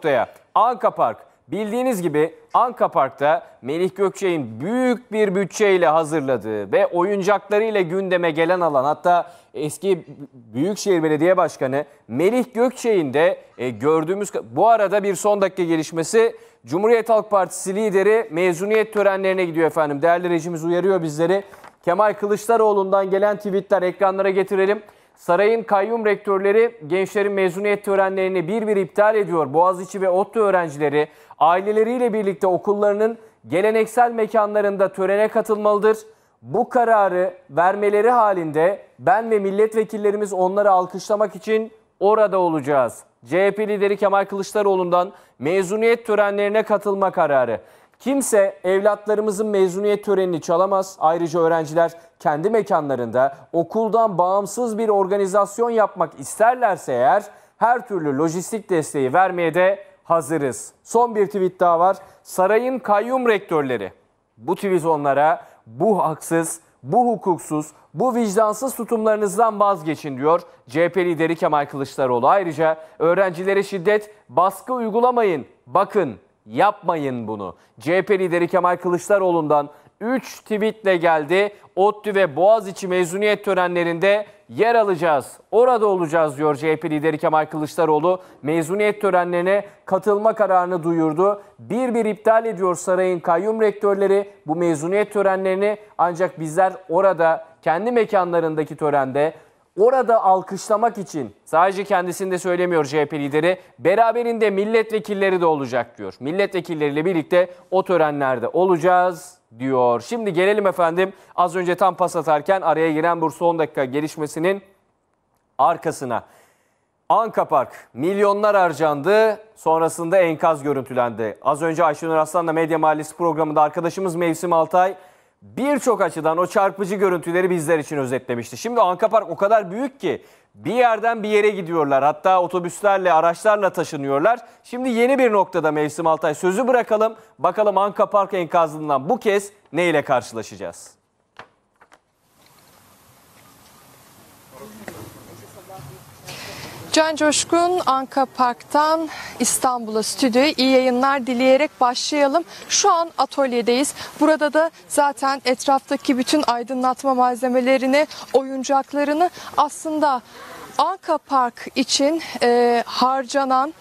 noktaya. Anka Park. Bildiğiniz gibi Anka Park'ta Melih Gökçek'in büyük bir bütçeyle hazırladığı ve oyuncaklarıyla gündeme gelen alan hatta eski Büyükşehir Belediye Başkanı Melih Gökçek'in de e, gördüğümüz bu arada bir son dakika gelişmesi Cumhuriyet Halk Partisi lideri mezuniyet törenlerine gidiyor efendim. Değerli rejimiz uyarıyor bizleri. Kemal Kılıçdaroğlu'ndan gelen tweetler ekranlara getirelim. Sarayın kayyum rektörleri gençlerin mezuniyet törenlerini bir bir iptal ediyor. Boğaziçi ve ODTÜ öğrencileri aileleriyle birlikte okullarının geleneksel mekanlarında törene katılmalıdır. Bu kararı vermeleri halinde ben ve milletvekillerimiz onları alkışlamak için orada olacağız. CHP lideri Kemal Kılıçdaroğlu'ndan mezuniyet törenlerine katılma kararı. Kimse evlatlarımızın mezuniyet törenini çalamaz. Ayrıca öğrenciler kendi mekanlarında okuldan bağımsız bir organizasyon yapmak isterlerse eğer her türlü lojistik desteği vermeye de hazırız. Son bir tweet daha var. Sarayın kayyum rektörleri. Bu tweet onlara bu haksız, bu hukuksuz, bu vicdansız tutumlarınızdan vazgeçin diyor CHP lideri Kemal Kılıçdaroğlu. Ayrıca öğrencilere şiddet, baskı uygulamayın. Bakın yapmayın bunu. CHP lideri Kemal Kılıçdaroğlu'ndan 3 tweetle geldi. ODTÜ ve Boğaziçi mezuniyet törenlerinde yer alacağız. Orada olacağız diyor CHP lideri Kemal Kılıçdaroğlu. Mezuniyet törenlerine katılma kararını duyurdu. Bir bir iptal ediyor sarayın kayyum rektörleri bu mezuniyet törenlerini ancak bizler orada kendi mekanlarındaki törende orada alkışlamak için sadece kendisini de söylemiyor CHP lideri beraberinde milletvekilleri de olacak diyor. Milletvekilleriyle birlikte o törenlerde olacağız diyor. Şimdi gelelim efendim az önce tam pas atarken araya giren bu son dakika gelişmesinin arkasına. Anka Park milyonlar harcandı sonrasında enkaz görüntülendi. Az önce Ayşenur Aslan'la Medya Mahallesi programında arkadaşımız Mevsim Altay birçok açıdan o çarpıcı görüntüleri bizler için özetlemişti. Şimdi Anka Park o kadar büyük ki bir yerden bir yere gidiyorlar. Hatta otobüslerle, araçlarla taşınıyorlar. Şimdi yeni bir noktada Mevsim Altay sözü bırakalım. Bakalım Anka Park enkazından bu kez ne ile karşılaşacağız? Can Coşkun Anka Park'tan İstanbul'a stüdyoya iyi yayınlar dileyerek başlayalım. Şu an atölyedeyiz. Burada da zaten etraftaki bütün aydınlatma malzemelerini, oyuncaklarını aslında Anka Park için e, harcanan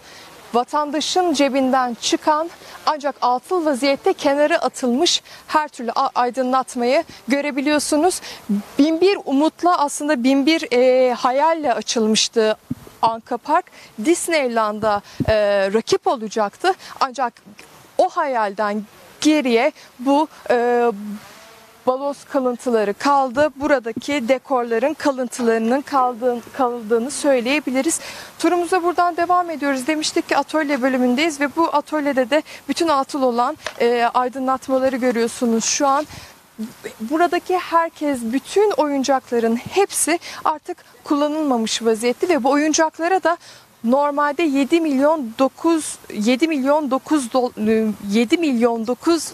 vatandaşın cebinden çıkan ancak altıl vaziyette kenara atılmış her türlü aydınlatmayı görebiliyorsunuz. Binbir umutla aslında binbir e, hayalle açılmıştı Anka Park Disneyland'a e, rakip olacaktı. Ancak o hayalden geriye bu e, baloz kalıntıları kaldı. Buradaki dekorların kalıntılarının kaldığını, kaldığını söyleyebiliriz. Turumuza buradan devam ediyoruz. Demiştik ki atölye bölümündeyiz ve bu atölyede de bütün atıl olan e, aydınlatmaları görüyorsunuz şu an buradaki herkes bütün oyuncakların hepsi artık kullanılmamış vaziyette ve bu oyuncaklara da normalde 7 milyon 9 7 milyon 9 7 milyon 9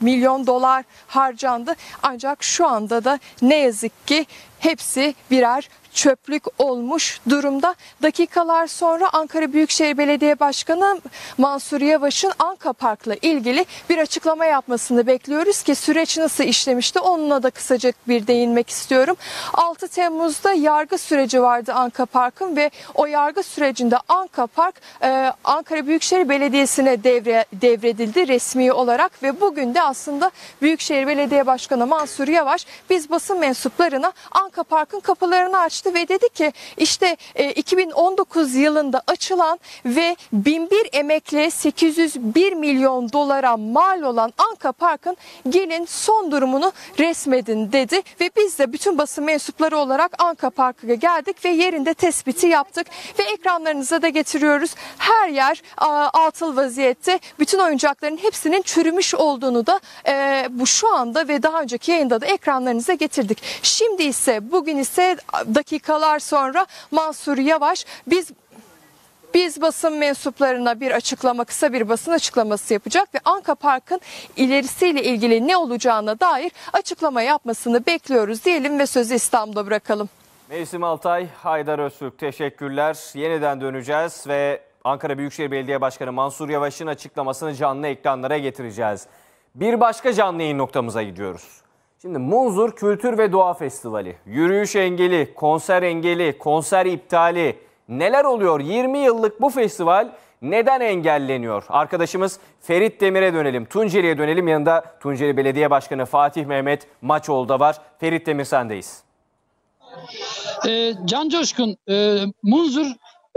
milyon dolar harcandı. Ancak şu anda da ne yazık ki hepsi birer çöplük olmuş durumda. Dakikalar sonra Ankara Büyükşehir Belediye Başkanı Mansur Yavaş'ın Anka Park'la ilgili bir açıklama yapmasını bekliyoruz ki süreç nasıl işlemişti onunla da kısaca bir değinmek istiyorum. 6 Temmuz'da yargı süreci vardı Anka Park'ın ve o yargı sürecinde Anka Park e, Ankara Büyükşehir Belediyesi'ne devre, devredildi resmi olarak ve bugün de aslında Büyükşehir Belediye Başkanı Mansur Yavaş biz basın mensuplarına Anka Park'ın kapılarını açtı ve dedi ki işte e, 2019 yılında açılan ve 1001 emekle 801 milyon dolara mal olan Anka Park'ın gelin son durumunu resmedin dedi ve biz de bütün basın mensupları olarak Anka Park'a geldik ve yerinde tespiti yaptık ve ekranlarınıza da getiriyoruz. Her yer atıl vaziyette. Bütün oyuncakların hepsinin çürümüş olduğunu da e, bu şu anda ve daha önceki yayında da ekranlarınıza getirdik. Şimdi ise bugün ise dakikalar sonra Mansur Yavaş biz biz basın mensuplarına bir açıklama, kısa bir basın açıklaması yapacak ve Anka Park'ın ilerisiyle ilgili ne olacağına dair açıklama yapmasını bekliyoruz diyelim ve sözü İstanbul'a bırakalım. Mevsim Altay, Haydar Öztürk teşekkürler. Yeniden döneceğiz ve Ankara Büyükşehir Belediye Başkanı Mansur Yavaş'ın açıklamasını canlı ekranlara getireceğiz. Bir başka canlı yayın noktamıza gidiyoruz. Şimdi Munzur Kültür ve Doğa Festivali, yürüyüş engeli, konser engeli, konser iptali neler oluyor? 20 yıllık bu festival neden engelleniyor? Arkadaşımız Ferit Demir'e dönelim, Tunceli'ye dönelim. Yanında Tunceli Belediye Başkanı Fatih Mehmet Maçoğlu da var. Ferit Demir sendeyiz. E, Can Coşkun, e, Munzur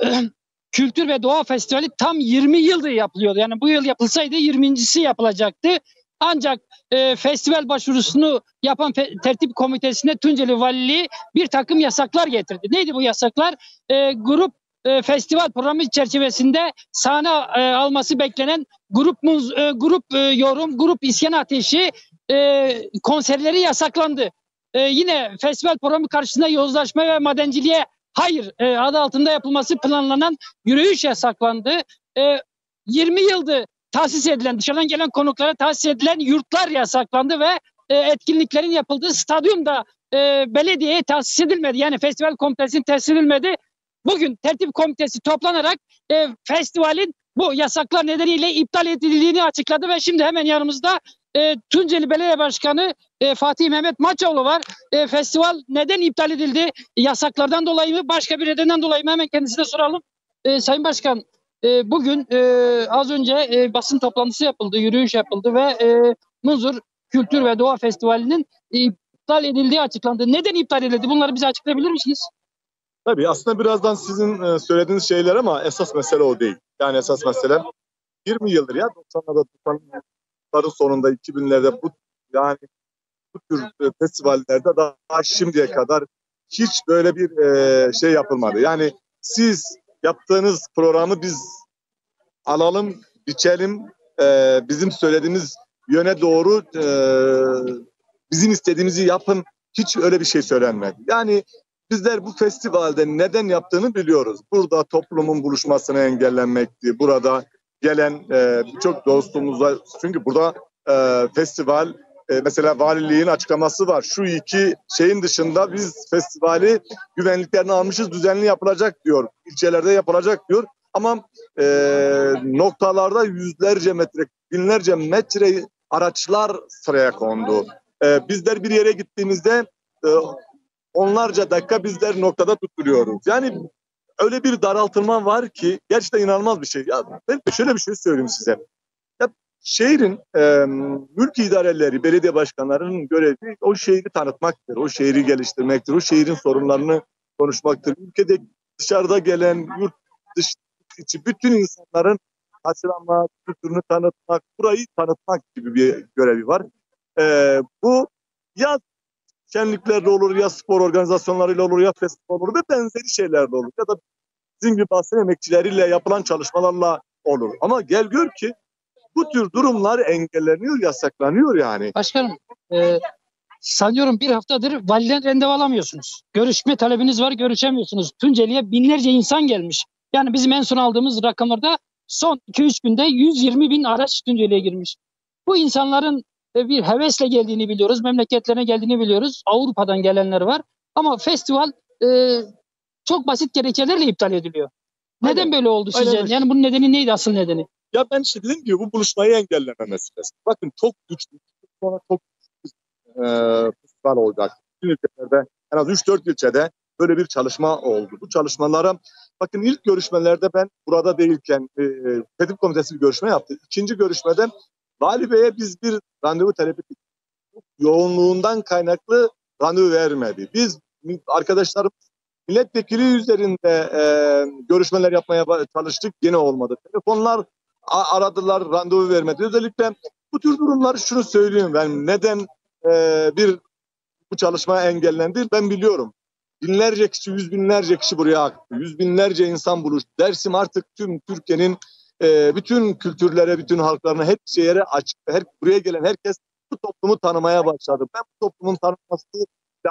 Kültür ve Doğa Festivali tam 20 yıldır yapılıyordu. Yani bu yıl yapılsaydı 20.si yapılacaktı. Ancak e, festival başvurusunu yapan fe- tertip komitesine Tunceli Valiliği bir takım yasaklar getirdi. Neydi bu yasaklar? E, grup e, festival programı çerçevesinde sahne e, alması beklenen grup muz, e, grup e, yorum, grup isyan ateşi e, konserleri yasaklandı. E, yine festival programı karşısında yozlaşma ve madenciliğe hayır e, adı altında yapılması planlanan yürüyüş yasaklandı. E, 20 yıldır tahsis edilen, dışarıdan gelen konuklara tahsis edilen yurtlar yasaklandı ve e, etkinliklerin yapıldığı stadyum da e, belediyeye tahsis edilmedi. Yani festival komitesinin tahsis edilmedi. Bugün tertip komitesi toplanarak e, festivalin bu yasaklar nedeniyle iptal edildiğini açıkladı ve şimdi hemen yanımızda e, Tunceli Belediye Başkanı e, Fatih Mehmet Maçoğlu var. E, festival neden iptal edildi? Yasaklardan dolayı mı? Başka bir nedenden dolayı mı? Hemen kendisine soralım. E, Sayın Başkan e, bugün e, az önce e, basın toplantısı yapıldı, yürüyüş yapıldı ve e, Muzur Kültür ve Doğa Festivali'nin iptal edildiği açıklandı. Neden iptal edildi? Bunları bize açıklayabilir misiniz? Tabii aslında birazdan sizin e, söylediğiniz şeyler ama esas mesele o değil. Yani esas mesele 20 yıldır ya 90'larda 90'ların sonunda 2000'lerde bu yani bu tür e, festivallerde daha şimdiye kadar hiç böyle bir e, şey yapılmadı. Yani siz yaptığınız programı biz alalım, biçelim, e, bizim söylediğimiz yöne doğru e, bizim istediğimizi yapın. Hiç öyle bir şey söylenmedi. Yani bizler bu festivalde neden yaptığını biliyoruz. Burada toplumun buluşmasını engellenmekti. Burada gelen e, birçok dostumuza çünkü burada e, festival e, mesela valiliğin açıklaması var. Şu iki şeyin dışında biz festivali güvenliklerini almışız düzenli yapılacak diyor. İlçelerde yapılacak diyor. Ama e, noktalarda yüzlerce metre, binlerce metre araçlar sıraya kondu. E, bizler bir yere gittiğimizde e, onlarca dakika bizler noktada tutuluyoruz. Yani öyle bir daraltılma var ki gerçekten inanılmaz bir şey. Ya ben şöyle bir şey söyleyeyim size. Şehrin e, mülk idareleri, belediye başkanlarının görevi o şehri tanıtmaktır. O şehri geliştirmektir. O şehrin sorunlarını konuşmaktır. Ülkede dışarıda gelen yurt dışı içi bütün insanların haşlanmak, kültürünü tanıtmak, burayı tanıtmak gibi bir görevi var. E, bu ya şenliklerde olur ya spor organizasyonlarıyla olur ya festival olur ve benzeri şeylerle olur. Ya da bizim gibi basın emekçileriyle yapılan çalışmalarla olur. Ama gel gör ki bu tür durumlar engelleniyor, yasaklanıyor yani. Başkanım, e, sanıyorum bir haftadır validen randevu alamıyorsunuz. Görüşme talebiniz var, görüşemiyorsunuz. Tunceli'ye binlerce insan gelmiş. Yani bizim en son aldığımız rakamlarda son 2-3 günde 120 bin araç Tunceli'ye girmiş. Bu insanların e, bir hevesle geldiğini biliyoruz. Memleketlerine geldiğini biliyoruz. Avrupa'dan gelenler var. Ama festival e, çok basit gerekçelerle iptal ediliyor. Neden Aynen. böyle oldu sizce? Aynen. Yani bunun nedeni neydi asıl nedeni? Ya ben işte dedim ki bu buluşmayı engelleme meselesi. Bakın çok güçlü, sonra çok güçlü e, olacak. Bütün ülkelerde en az 3-4 ilçede böyle bir çalışma oldu. Bu çalışmalara bakın ilk görüşmelerde ben burada değilken e, Tedim Komitesi bir görüşme yaptı. İkinci görüşmede Vali Bey'e biz bir randevu talep ettik. Yoğunluğundan kaynaklı randevu vermedi. Biz arkadaşlarım milletvekili üzerinde e, görüşmeler yapmaya çalıştık. Yine olmadı. Telefonlar aradılar, randevu vermedi. Özellikle bu tür durumlar şunu söyleyeyim ben. Neden e, bir bu çalışma engellendi ben biliyorum. Binlerce kişi, yüz binlerce kişi buraya aktı. Yüz binlerce insan buluştu. Dersim artık tüm Türkiye'nin e, bütün kültürlere, bütün halklarına, her şehre açık. Her, buraya gelen herkes bu toplumu tanımaya başladı. Ben bu toplumun tanınmasıyla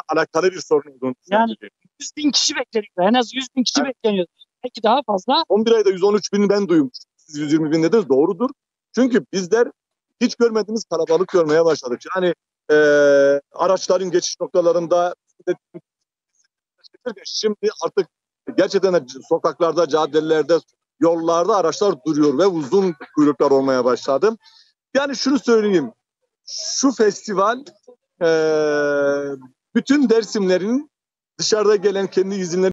alakalı bir sorun olduğunu Yani- düşünüyorum. 100 bin kişi bekleniyor. En az 100 bin kişi Evet. bekleniyor. Belki daha fazla. 11 ayda 113 bin ben duymuştum. Siz 120 bin dediniz doğrudur. Çünkü bizler hiç görmediğimiz kalabalık görmeye başladık. Yani e, araçların geçiş noktalarında şimdi artık gerçekten sokaklarda, caddelerde yollarda araçlar duruyor ve uzun kuyruklar olmaya başladı. Yani şunu söyleyeyim. Şu festival eee, bütün Dersimlerin dışarıda gelen kendi izinleri